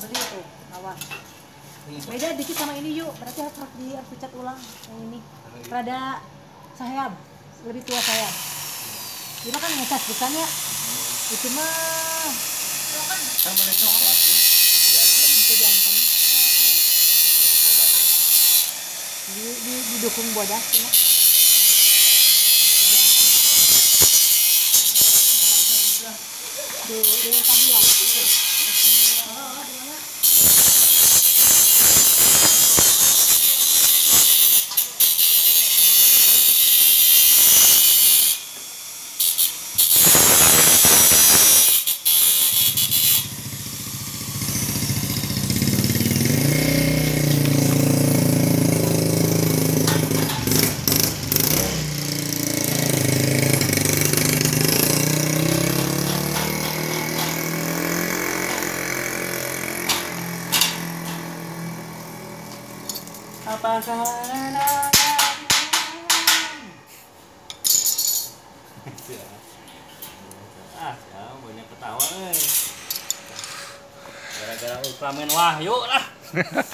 beli tuh awas beda dikit sama ini yuk berarti harus harus di harus dicat ulang yang ini rada sayap lebih tua saya ini kan ngecas bukan ya itu mah kan boleh coklat itu jantan di, di, didukung bodas cuma Tuh, dengan tadi ya. Oh, di mana? Apakah ah ya banyak ketawa eh gara-gara Ultraman Wahyu lah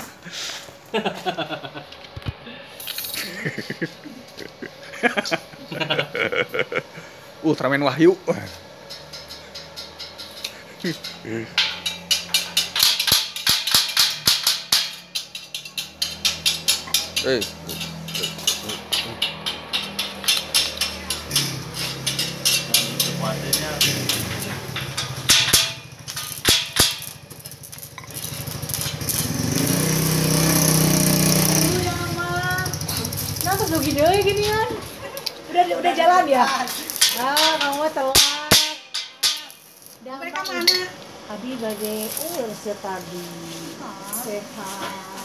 Ultraman Wahyu. Eh, gini? Udah udah jalan ya? Ah, kamu telat. Mereka mana? Abi bagai resep tadi. Sehat.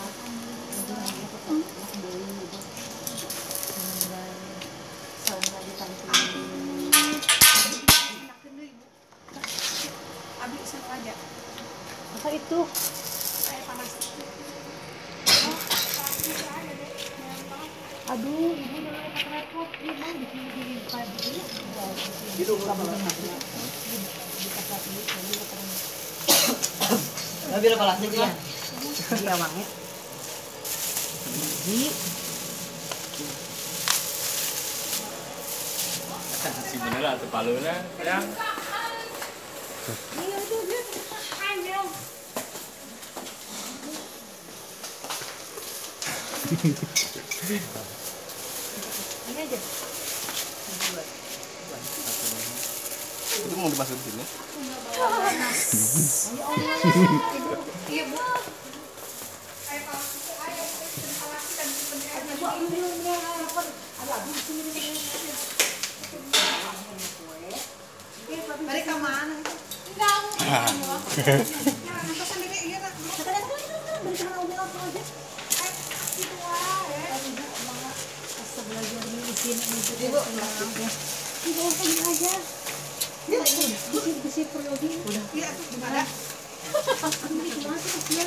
Apa itu? Aduh, ibu jangan repot-repot. Ini mau di sini di kayak begini. Hidup kamu Tapi udah plastik ya. Iya, Mang. Di si bener lah tepaluna ya ini aja. itu mau dimasukin sini? Pengen aja. Ya, besi besi periodi. Udah. Iya, tuh gimana? Ini gimana sih? Iya,